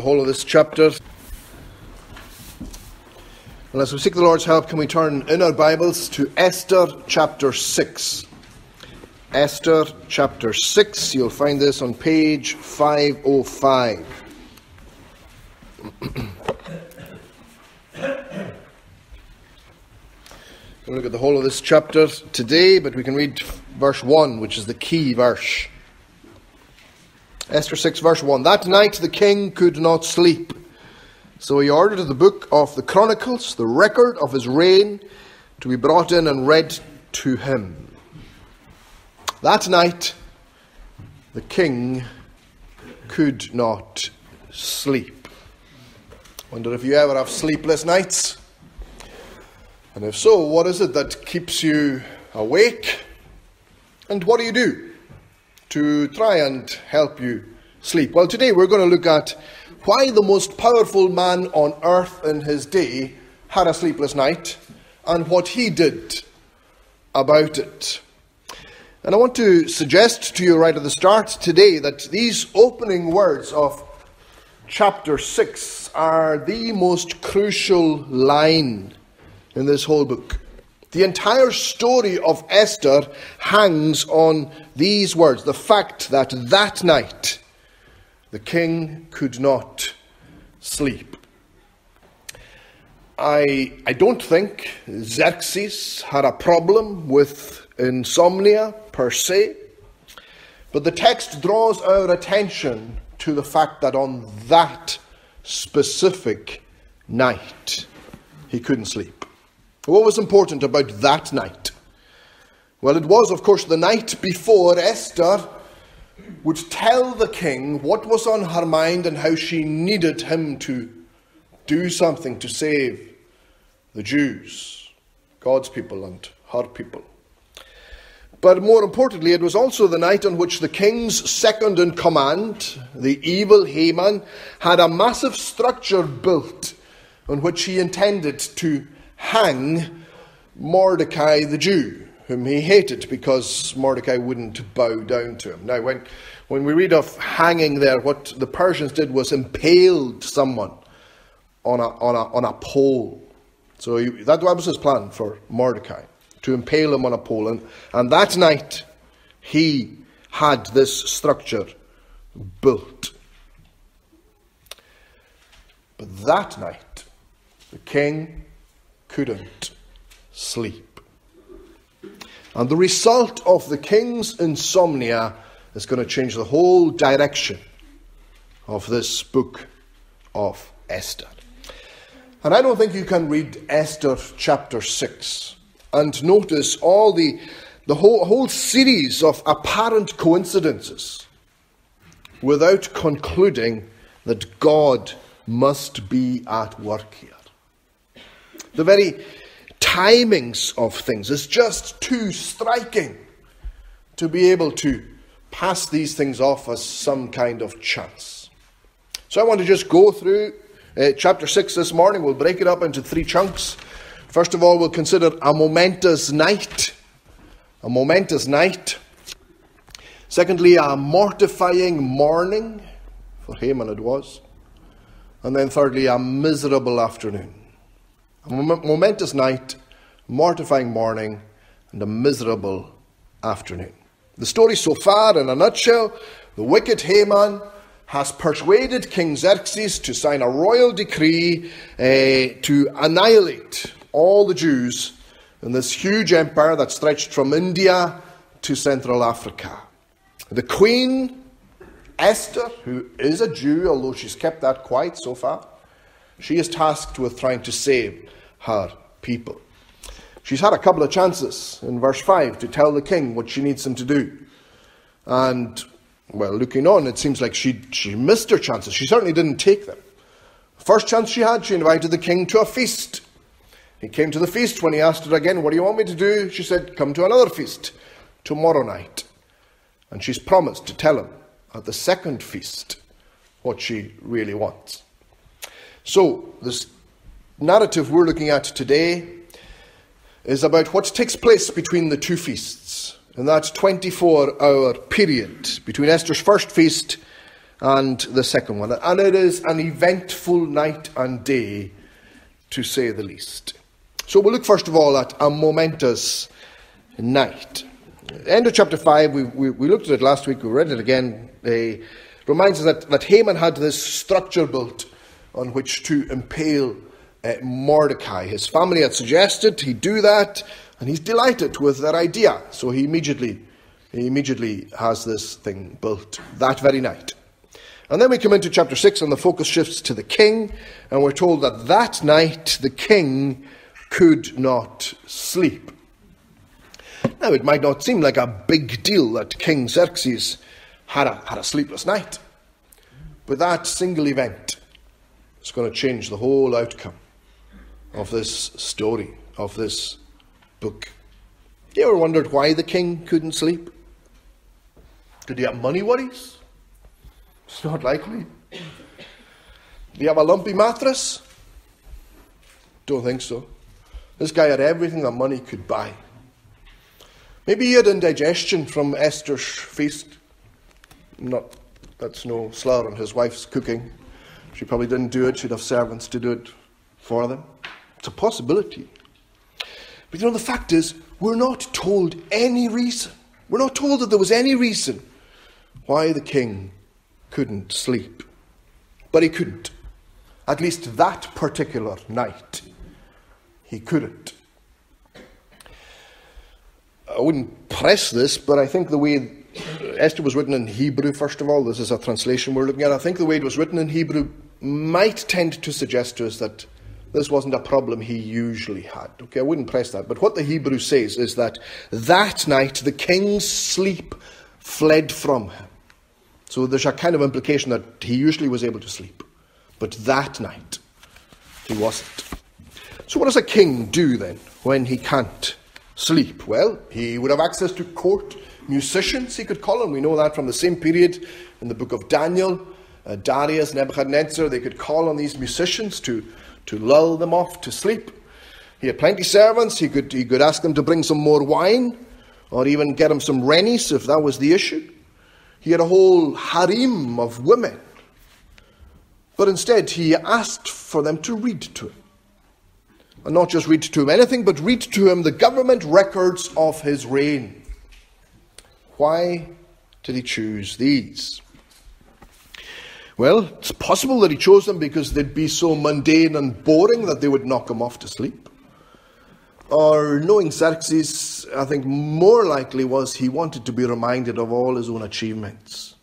The whole of this chapter. And as we seek the Lord's help, can we turn in our Bibles to Esther chapter 6? Esther chapter 6. You'll find this on page 505. We'll look at the whole of this chapter today, but we can read verse 1, which is the key verse. Esther 6, verse 1. That night the king could not sleep. So he ordered the book of the Chronicles, the record of his reign, to be brought in and read to him. That night the king could not sleep. Wonder if you ever have sleepless nights? And if so, what is it that keeps you awake? And what do you do to try and help you sleep? Well, today we're going to look at why the most powerful man on earth in his day had a sleepless night and what he did about it. And I want to suggest to you right at the start today that these opening words of chapter 6 are the most crucial line in this whole book. The entire story of Esther hangs on these words the fact that that night the king could not sleep. I, I don't think Xerxes had a problem with insomnia per se, but the text draws our attention to the fact that on that specific night he couldn't sleep. What was important about that night? Well, it was, of course, the night before Esther would tell the king what was on her mind and how she needed him to do something to save the Jews, God's people, and her people. But more importantly, it was also the night on which the king's second in command, the evil Haman, had a massive structure built on which he intended to hang Mordecai the Jew, whom he hated because Mordecai wouldn't bow down to him. Now, when, when we read of hanging there, what the Persians did was impaled someone on a, on a, on a pole. So he, that was his plan for Mordecai, to impale him on a pole. And, and that night, he had this structure built. But that night, the king couldn't sleep. And the result of the king's insomnia is going to change the whole direction of this book of Esther. And I don't think you can read Esther chapter 6 and notice all the, the whole, whole series of apparent coincidences without concluding that God must be at work here. The very timings of things is just too striking to be able to pass these things off as some kind of chance. So I want to just go through uh, chapter 6 this morning. We'll break it up into three chunks. First of all, we'll consider a momentous night. A momentous night. Secondly, a mortifying morning. For Haman it was. And then thirdly, a miserable afternoon. A momentous night, mortifying morning, and a miserable afternoon. The story so far, in a nutshell, the wicked Haman has persuaded King Xerxes to sign a royal decree uh, to annihilate all the Jews in this huge empire that stretched from India to Central Africa. The queen, Esther, who is a Jew, although she's kept that quiet so far, she is tasked with trying to save her people. She's had a couple of chances in verse 5 to tell the king what she needs him to do. And, well, looking on, it seems like she, she missed her chances. She certainly didn't take them. First chance she had, she invited the king to a feast. He came to the feast. When he asked her again, What do you want me to do? She said, Come to another feast tomorrow night. And she's promised to tell him at the second feast what she really wants. So, this narrative we're looking at today is about what takes place between the two feasts in that 24 hour period between Esther's first feast and the second one. And it is an eventful night and day, to say the least. So we'll look first of all at a momentous night. End of chapter 5, we, we, we looked at it last week, we read it again. It reminds us that, that Haman had this structure built on which to impale uh, Mordecai. His family had suggested he do that, and he's delighted with that idea. So he immediately, he immediately has this thing built that very night. And then we come into chapter 6, and the focus shifts to the king, and we're told that that night the king could not sleep. Now, it might not seem like a big deal that King Xerxes had a, had a sleepless night, but that single event is going to change the whole outcome of this story, of this book. You ever wondered why the king couldn't sleep? Did he have money worries? It's not likely. Do you have a lumpy mattress? Don't think so. This guy had everything that money could buy. Maybe he had indigestion from Esther's feast. Not, that's no slur on his wife's cooking. She probably didn't do it, she'd have servants to do it for them. It's a possibility. But you know, the fact is, we're not told any reason. We're not told that there was any reason why the king couldn't sleep. But he couldn't. At least that particular night, he couldn't. I wouldn't press this, but I think the way Esther was written in Hebrew, first of all, this is a translation we're looking at. I think the way it was written in Hebrew might tend to suggest to us that this wasn't a problem he usually had. Okay, I wouldn't press that. But what the Hebrew says is that that night the king's sleep fled from him. So there's a kind of implication that he usually was able to sleep. But that night, he wasn't. So, what does a king do then when he can't sleep? Well, he would have access to court musicians, he could call them. We know that from the same period in the book of Daniel. Uh, Darius, Nebuchadnezzar, they could call on these musicians to, to lull them off to sleep. He had plenty servants. He could, he could ask them to bring some more wine or even get him some rennies if that was the issue. He had a whole harem of women. But instead, he asked for them to read to him. And not just read to him anything, but read to him the government records of his reign. Why did he choose these? Well, it's possible that he chose them because they'd be so mundane and boring that they would knock him off to sleep. Or knowing Xerxes, I think more likely was he wanted to be reminded of all his own achievements.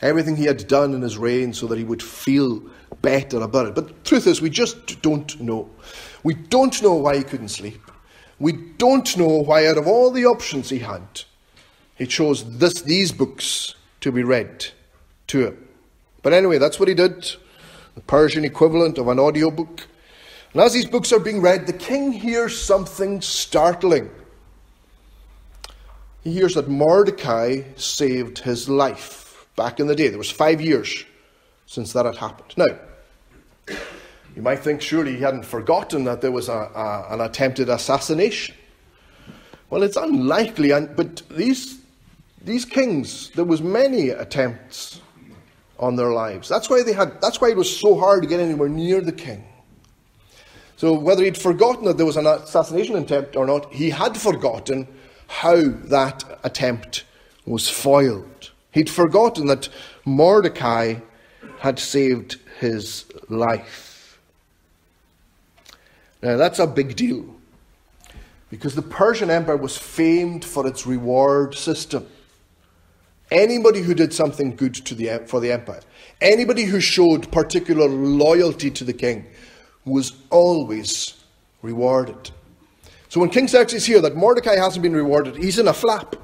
Everything he had done in his reign so that he would feel better about it. But the truth is, we just don't know. We don't know why he couldn't sleep. We don't know why, out of all the options he had, he chose this, these books to be read to him. But anyway, that's what he did. The Persian equivalent of an audiobook. And as these books are being read, the king hears something startling. He hears that Mordecai saved his life back in the day. There was five years since that had happened. Now, you might think surely he hadn't forgotten that there was a, a, an attempted assassination. Well, it's unlikely, but these, these kings, there was many attempts on their lives. That's why they had. That's why it was so hard to get anywhere near the king. So whether he'd forgotten that there was an assassination attempt or not, he had forgotten how that attempt was foiled. He'd forgotten that Mordecai had saved his life. Now that's a big deal because the Persian Empire was famed for its reward system. Anybody who did something good to the, for the empire, anybody who showed particular loyalty to the king, was always rewarded. So when King Xerxes hears that Mordecai hasn't been rewarded, he's in a flap.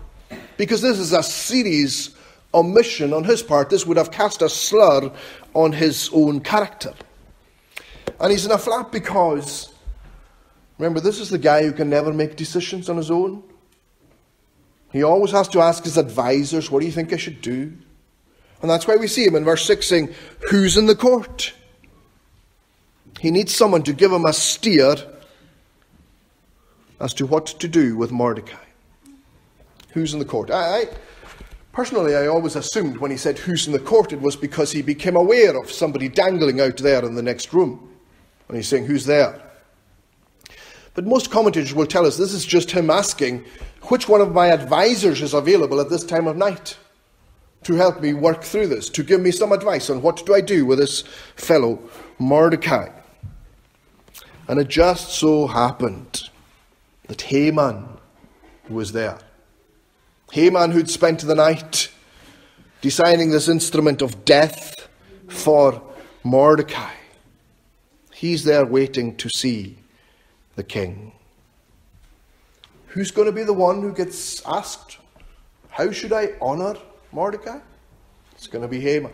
Because this is a serious omission on his part. This would have cast a slur on his own character. And he's in a flap because, remember, this is the guy who can never make decisions on his own. He always has to ask his advisors, What do you think I should do? And that's why we see him in verse 6 saying, Who's in the court? He needs someone to give him a steer as to what to do with Mordecai. Who's in the court? I, I, Personally, I always assumed when he said who's in the court, it was because he became aware of somebody dangling out there in the next room. And he's saying who's there. But most commentators will tell us this is just him asking which one of my advisors is available at this time of night to help me work through this, to give me some advice on what do I do with this fellow Mordecai. And it just so happened that Haman was there. Haman, who'd spent the night designing this instrument of death for Mordecai, he's there waiting to see the king. Who's going to be the one who gets asked, How should I honour Mordecai? It's going to be Haman.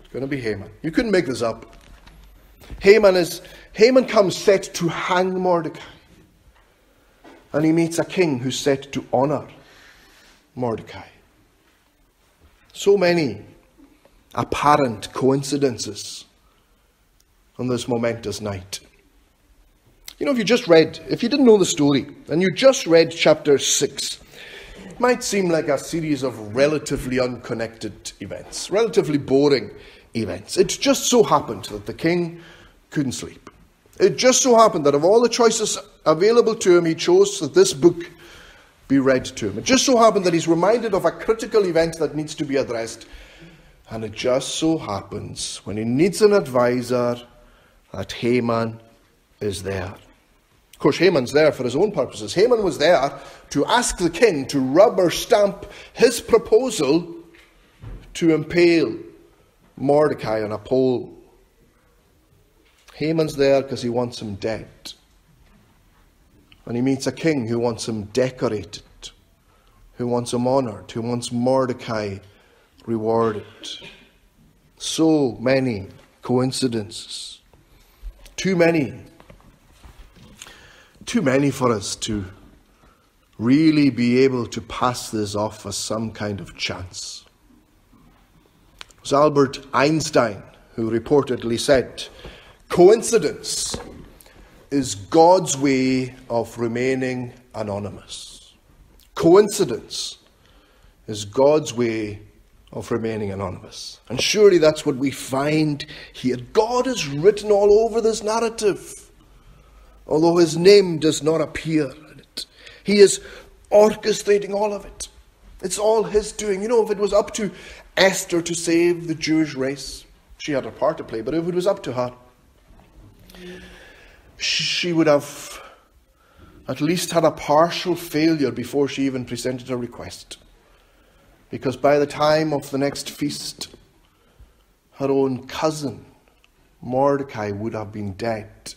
It's going to be Haman. You couldn't make this up. Haman is Haman comes set to hang Mordecai. And he meets a king who's set to honour Mordecai. So many apparent coincidences on this momentous night. You know, if you just read, if you didn't know the story, and you just read chapter 6, it might seem like a series of relatively unconnected events, relatively boring events. It just so happened that the king couldn't sleep. It just so happened that of all the choices available to him, he chose that this book be read to him. It just so happened that he's reminded of a critical event that needs to be addressed. And it just so happens, when he needs an advisor, that Haman is there. Course, Haman's there for his own purposes. Haman was there to ask the king to rubber stamp his proposal to impale Mordecai on a pole. Haman's there because he wants him dead. And he meets a king who wants him decorated, who wants him honoured, who wants Mordecai rewarded. So many coincidences. Too many. Too many for us to really be able to pass this off as some kind of chance. It was Albert Einstein who reportedly said, Coincidence is God's way of remaining anonymous. Coincidence is God's way of remaining anonymous. And surely that's what we find here. God is written all over this narrative, although his name does not appear in it. He is orchestrating all of it. It's all his doing. You know, if it was up to Esther to save the Jewish race, she had a part to play, but if it was up to her, she would have at least had a partial failure before she even presented her request. Because by the time of the next feast, her own cousin, Mordecai, would have been dead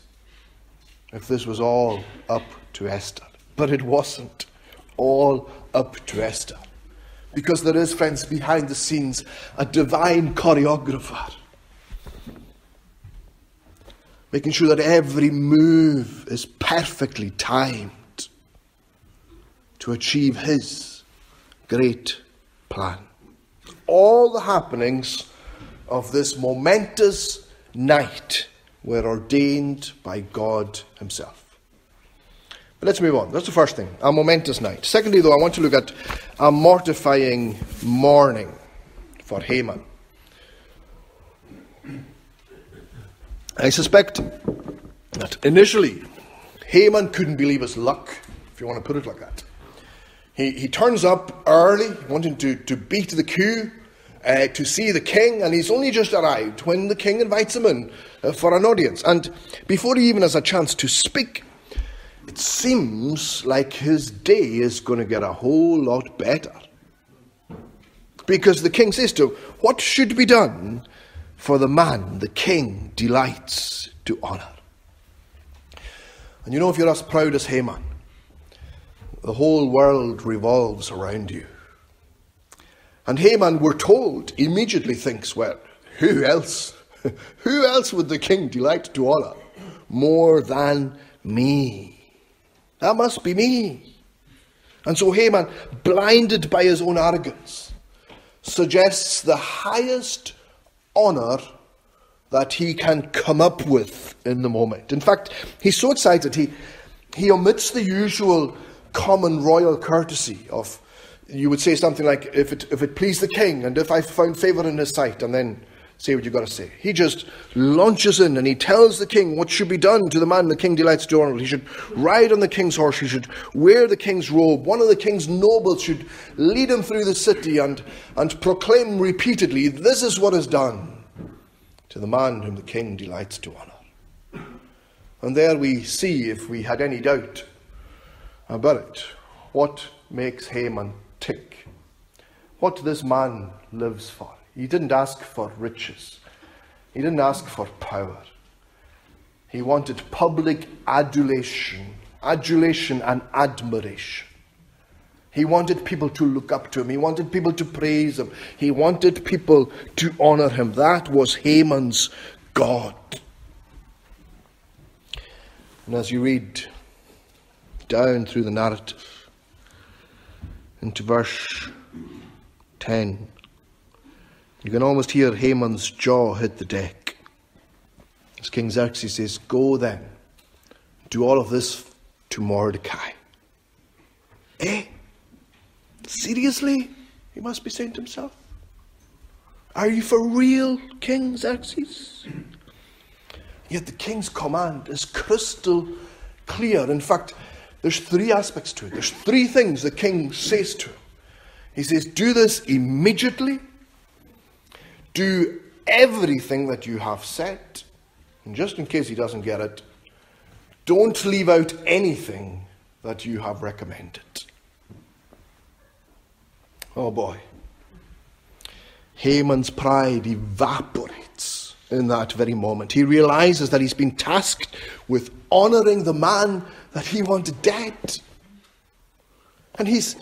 if this was all up to Esther. But it wasn't all up to Esther. Because there is, friends, behind the scenes, a divine choreographer making sure that every move is perfectly timed to achieve His great plan. All the happenings of this momentous night were ordained by God Himself. But let's move on. That's the first thing, a momentous night. Secondly, though, I want to look at a mortifying morning for Haman. I suspect that initially Haman couldn't believe his luck, if you want to put it like that. He, he turns up early, wanting to, to beat the queue, uh, to see the king, and he's only just arrived when the king invites him in uh, for an audience. And before he even has a chance to speak, it seems like his day is going to get a whole lot better. Because the king says to him, What should be done for the man the king delights to honour. And you know, if you're as proud as Haman, the whole world revolves around you. And Haman, we're told, immediately thinks, well, who else? who else would the king delight to honour more than me? That must be me. And so Haman, blinded by his own arrogance, suggests the highest honour that he can come up with in the moment. In fact, he's so excited, he, he omits the usual common royal courtesy of you would say something like, if it, if it pleased the king, and if I found favor in his sight, and then say what you've got to say. He just launches in and he tells the king what should be done to the man the king delights to honor. He should ride on the king's horse, he should wear the king's robe. One of the king's nobles should lead him through the city and, and proclaim repeatedly, This is what is done to the man whom the king delights to honor. And there we see, if we had any doubt about it, what makes Haman tick, what this man lives for. He didn't ask for riches. He didn't ask for power. He wanted public adulation, adulation and admiration. He wanted people to look up to him. He wanted people to praise him. He wanted people to honor him. That was Haman's God. And as you read down through the narrative into verse 10, you can almost hear Haman's jaw hit the deck. As King Xerxes says, Go then, do all of this to Mordecai. Eh? Seriously? He must be saying to himself. Are you for real, King Xerxes? Yet the king's command is crystal clear. In fact, there's three aspects to it. There's three things the king says to him. He says, Do this immediately do everything that you have said. And just in case he doesn't get it, don't leave out anything that you have recommended. Oh boy. Haman's pride evaporates in that very moment. He realizes that he's been tasked with honoring the man that he wanted dead. And he's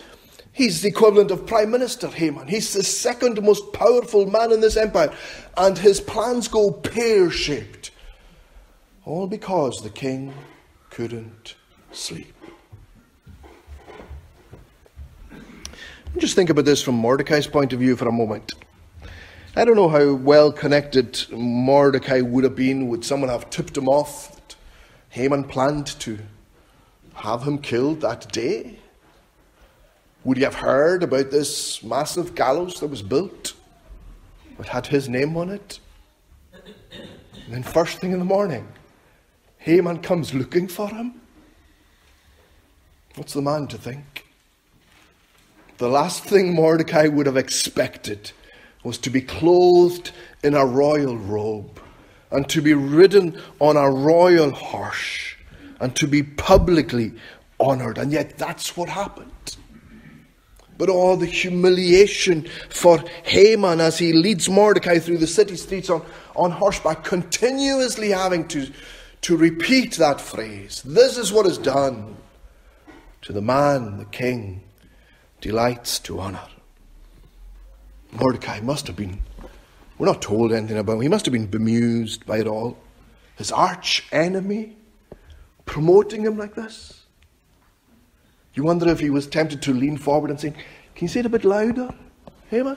He's the equivalent of Prime Minister Haman. He's the second most powerful man in this empire. And his plans go pear shaped. All because the king couldn't sleep. Just think about this from Mordecai's point of view for a moment. I don't know how well connected Mordecai would have been. Would someone have tipped him off that Haman planned to have him killed that day? Would he have heard about this massive gallows that was built? It had his name on it. And then, first thing in the morning, Haman comes looking for him. What's the man to think? The last thing Mordecai would have expected was to be clothed in a royal robe and to be ridden on a royal horse and to be publicly honored. And yet, that's what happened. But all the humiliation for Haman as he leads Mordecai through the city streets on, on horseback, continuously having to, to repeat that phrase. This is what is done to the man the king delights to honor. Mordecai must have been, we're not told anything about him, he must have been bemused by it all. His arch enemy promoting him like this. You wonder if he was tempted to lean forward and say, Can you say it a bit louder? Haman?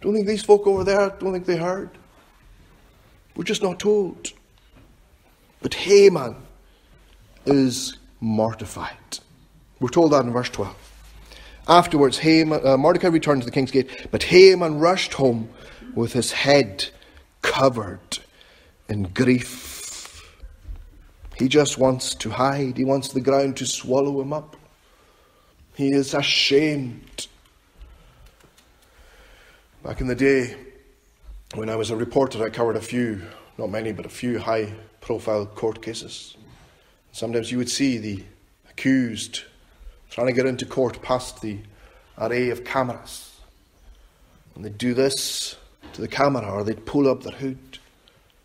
Don't think these folk over there, don't think they heard. We're just not told. But Haman is mortified. We're told that in verse 12. Afterwards, Haman, uh, Mordecai returned to the king's gate, but Haman rushed home with his head covered in grief he just wants to hide. He wants the ground to swallow him up. He is ashamed. Back in the day, when I was a reporter, I covered a few, not many, but a few high profile court cases. Sometimes you would see the accused trying to get into court past the array of cameras. And they'd do this to the camera or they'd pull up their hood.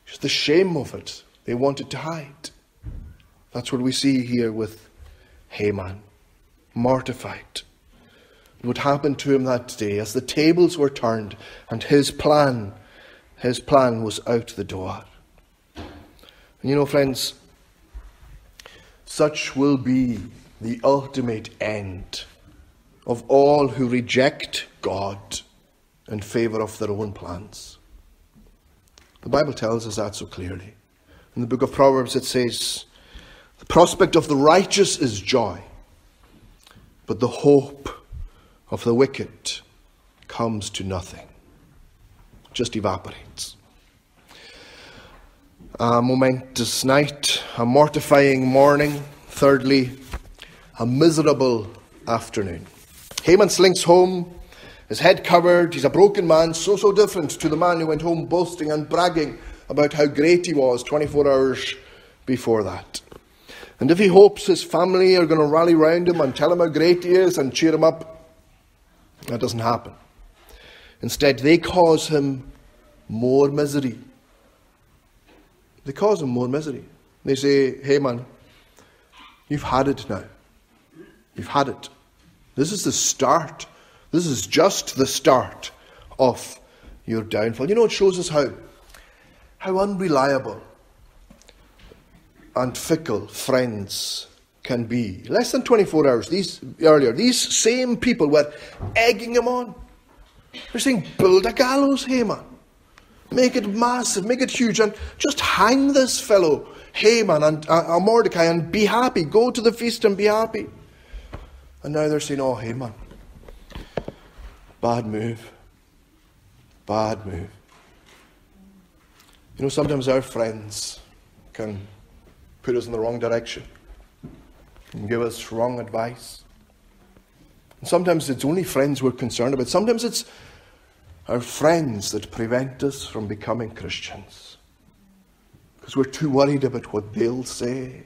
Just the shame of it. They wanted to hide. That's what we see here with Haman, mortified. What happened to him that day as the tables were turned and his plan, his plan was out the door. And you know, friends, such will be the ultimate end of all who reject God in favour of their own plans. The Bible tells us that so clearly. In the book of Proverbs, it says, the prospect of the righteous is joy, But the hope of the wicked comes to nothing, just evaporates. A momentous night, a mortifying morning, thirdly, a miserable afternoon. Haman slinks home, his head covered, he's a broken man, so, so different to the man who went home boasting and bragging about how great he was 24 hours before that. And if he hopes his family are going to rally round him and tell him how great he is and cheer him up, that doesn't happen. Instead, they cause him more misery. They cause him more misery. They say, Haman, you've had it now. You've had it. This is the start. This is just the start of your downfall. You know, it shows us how, how unreliable and fickle friends can be. Less than 24 hours these, earlier, these same people were egging him on. They're saying, build a gallows, Haman. Make it massive, make it huge, and just hang this fellow, Haman and uh, Mordecai, and be happy. Go to the feast and be happy. And now they're saying, oh, Haman, bad move. Bad move. You know, sometimes our friends can put us in the wrong direction and give us wrong advice. And sometimes it's only friends we're concerned about. Sometimes it's our friends that prevent us from becoming Christians. Because we're too worried about what they'll say.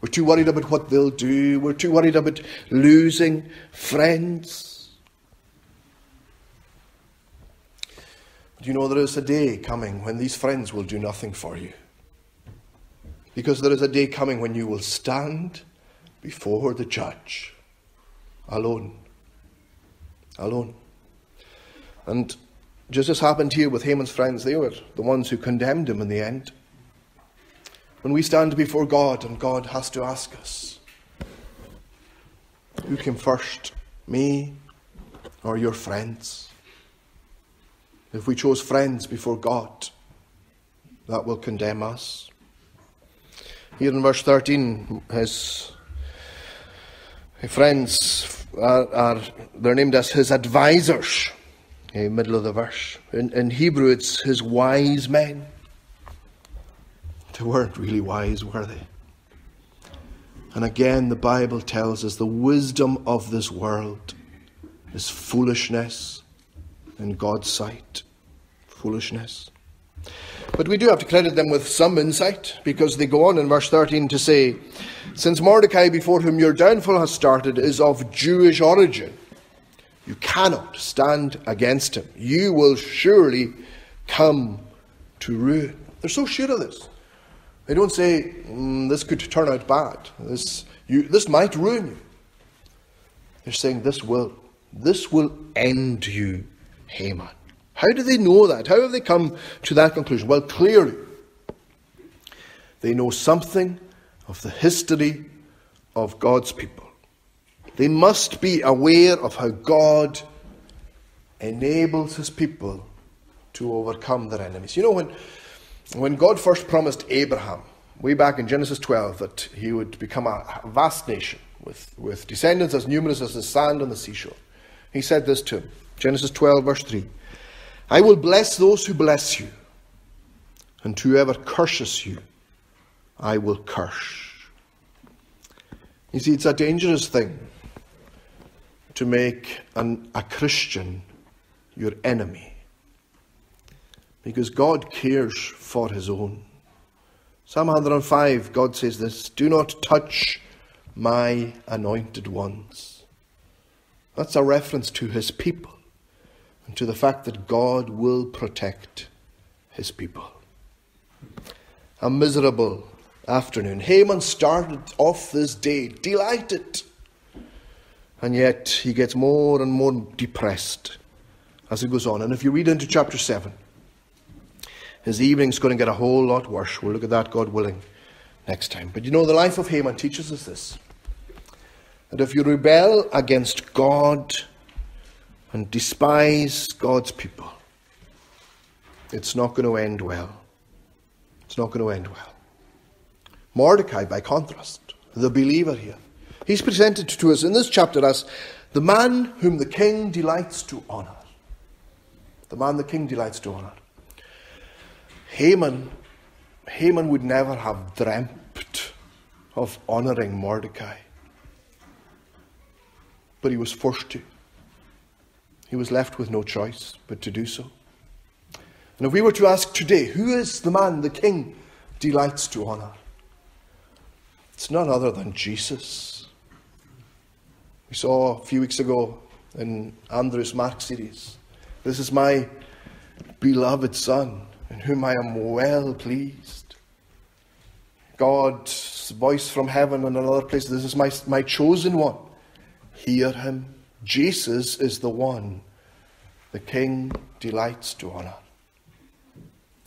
We're too worried about what they'll do. We're too worried about losing friends. Do you know there is a day coming when these friends will do nothing for you? Because there is a day coming when you will stand before the judge alone. Alone. And just as happened here with Haman's friends, they were the ones who condemned him in the end. When we stand before God and God has to ask us, who came first, me or your friends? If we chose friends before God, that will condemn us. Here in verse 13, his friends are, are they're named as his advisors. Okay, middle of the verse. In, in Hebrew, it's his wise men. They weren't really wise, were they? And again, the Bible tells us the wisdom of this world is foolishness in God's sight. Foolishness. But we do have to credit them with some insight because they go on in verse 13 to say, Since Mordecai, before whom your downfall has started, is of Jewish origin, you cannot stand against him. You will surely come to ruin. They're so sure of this. They don't say, mm, This could turn out bad. This, you, this might ruin you. They're saying, This will. This will end you, Haman. How do they know that? How have they come to that conclusion? Well, clearly, they know something of the history of God's people. They must be aware of how God enables his people to overcome their enemies. You know, when, when God first promised Abraham, way back in Genesis 12, that he would become a vast nation with, with descendants as numerous as the sand on the seashore, he said this to him Genesis 12, verse 3 I will bless those who bless you, and whoever curses you, I will curse. You see, it's a dangerous thing to make an, a Christian your enemy because God cares for his own. Psalm 105, God says this Do not touch my anointed ones. That's a reference to his people and to the fact that God will protect his people. A miserable afternoon. Haman started off this day delighted, and yet he gets more and more depressed as it goes on. And if you read into chapter 7, his evening's going to get a whole lot worse. We'll look at that, God willing, next time. But you know, the life of Haman teaches us this that if you rebel against God, and despise God's people, it's not going to end well. It's not going to end well. Mordecai, by contrast, the believer here, He's presented to us in this chapter as the man whom the king delights to honor. The man the king delights to honor. Haman, Haman would never have dreamt of honoring Mordecai. But he was forced to. He was left with no choice but to do so. And if we were to ask today, who is the man the king delights to honor? It's none other than Jesus. We saw a few weeks ago in Andrew's Mark series. This is my beloved Son, in whom I am well pleased. God's voice from heaven in another place. This is my, my chosen one. Hear him. Jesus is the one the King delights to honor.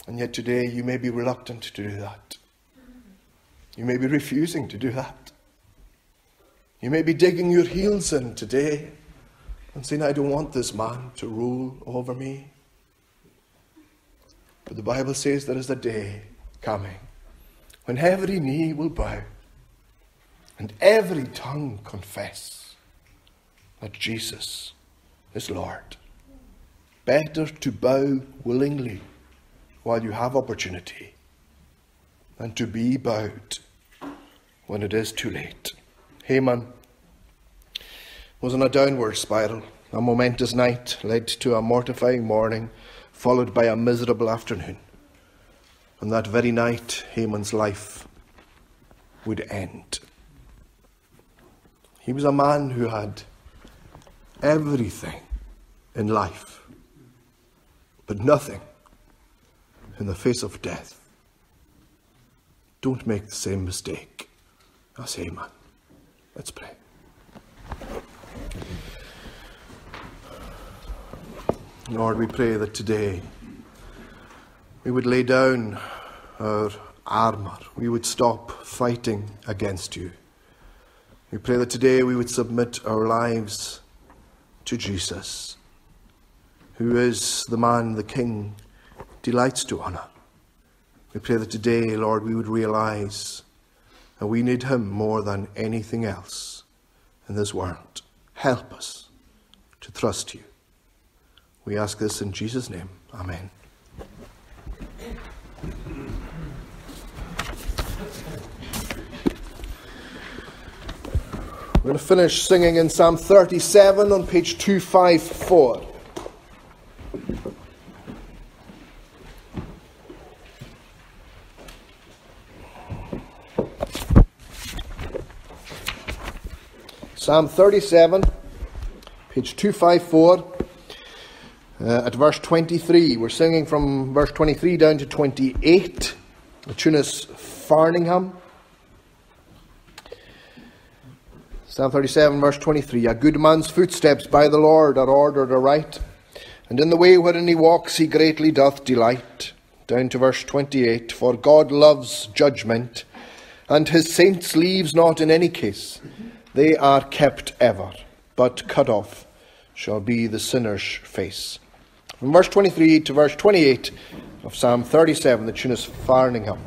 And yet today you may be reluctant to do that. You may be refusing to do that. You may be digging your heels in today and saying, I don't want this man to rule over me. But the Bible says there is a day coming when every knee will bow and every tongue confess that Jesus is Lord. Better to bow willingly while you have opportunity than to be bowed when it is too late. Haman was on a downward spiral. A momentous night led to a mortifying morning, followed by a miserable afternoon. And that very night, Haman's life would end. He was a man who had everything in life but nothing in the face of death. Don't make the same mistake as Haman. Let's pray. Lord, we pray that today we would lay down our armour, we would stop fighting against you. We pray that today we would submit our lives to Jesus who is the man the King delights to honour. We pray that today, Lord, we would realise that we need him more than anything else in this world. Help us to trust you. We ask this in Jesus' name. Amen. We're going to finish singing in Psalm 37 on page 254. Psalm 37, page 254, uh, at verse 23. We're singing from verse 23 down to 28. The tune is Farningham. Psalm 37, verse 23. A good man's footsteps by the Lord are ordered aright, and in the way wherein he walks he greatly doth delight. Down to verse 28. For God loves judgment, and his saints leaves not in any case. They are kept ever, but cut off shall be the sinner's face. From verse 23 to verse 28 of Psalm 37, the tune is Farningham.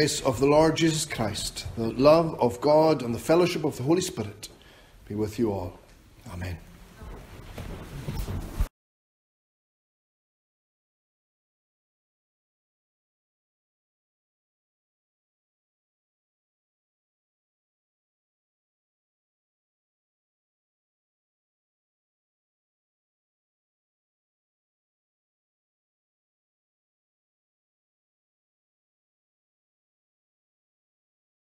grace of the Lord Jesus Christ, the love of God, and the fellowship of the Holy Spirit be with you all.